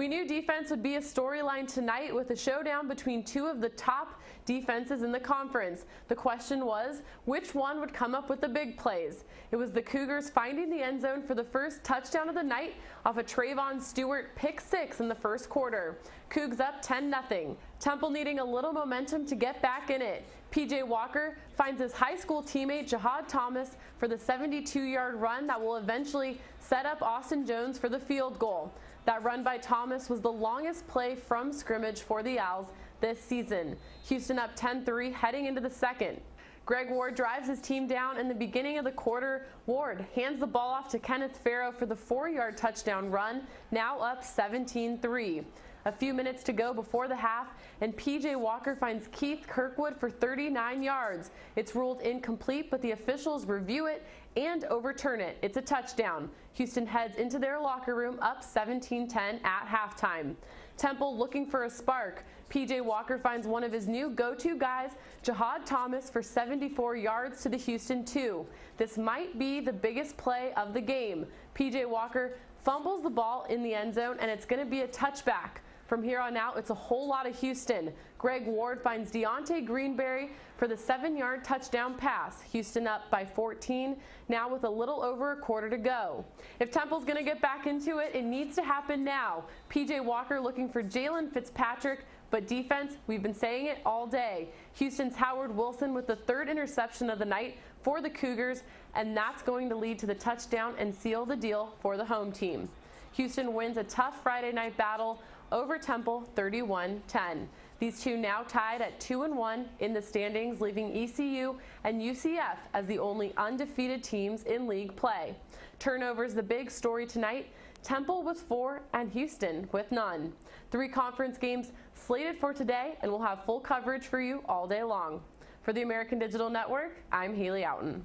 We knew defense would be a storyline tonight with a showdown between two of the top defenses in the conference. The question was, which one would come up with the big plays? It was the Cougars finding the end zone for the first touchdown of the night off a Trevon Stewart pick six in the first quarter. Cougs up 10-0. Temple needing a little momentum to get back in it. PJ Walker finds his high school teammate Jahad Thomas for the 72-yard run that will eventually set up Austin Jones for the field goal. That run by Thomas was the longest play from scrimmage for the Owls this season. Houston up 10-3 heading into the second. Greg Ward drives his team down in the beginning of the quarter. Ward hands the ball off to Kenneth Farrow for the four-yard touchdown run, now up 17-3. A few minutes to go before the half, and PJ Walker finds Keith Kirkwood for 39 yards. It's ruled incomplete, but the officials review it and overturn it. It's a touchdown. Houston heads into their locker room up 17-10 at halftime. Temple looking for a spark. PJ Walker finds one of his new go-to guys, Jahad Thomas, for 74 yards to the Houston 2. This might be the biggest play of the game. PJ Walker fumbles the ball in the end zone, and it's going to be a touchback. From here on out, it's a whole lot of Houston. Greg Ward finds Deontay Greenberry for the seven-yard touchdown pass. Houston up by 14, now with a little over a quarter to go. If Temple's going to get back into it, it needs to happen now. PJ Walker looking for Jalen Fitzpatrick, but defense, we've been saying it all day. Houston's Howard Wilson with the third interception of the night for the Cougars, and that's going to lead to the touchdown and seal the deal for the home team. Houston wins a tough Friday night battle over Temple 31-10. These two now tied at 2 and 1 in the standings, leaving ECU and UCF as the only undefeated teams in league play. Turnovers the big story tonight. Temple with four and Houston with none. Three conference games slated for today, and we'll have full coverage for you all day long. For the American Digital Network, I'm Haley Outen.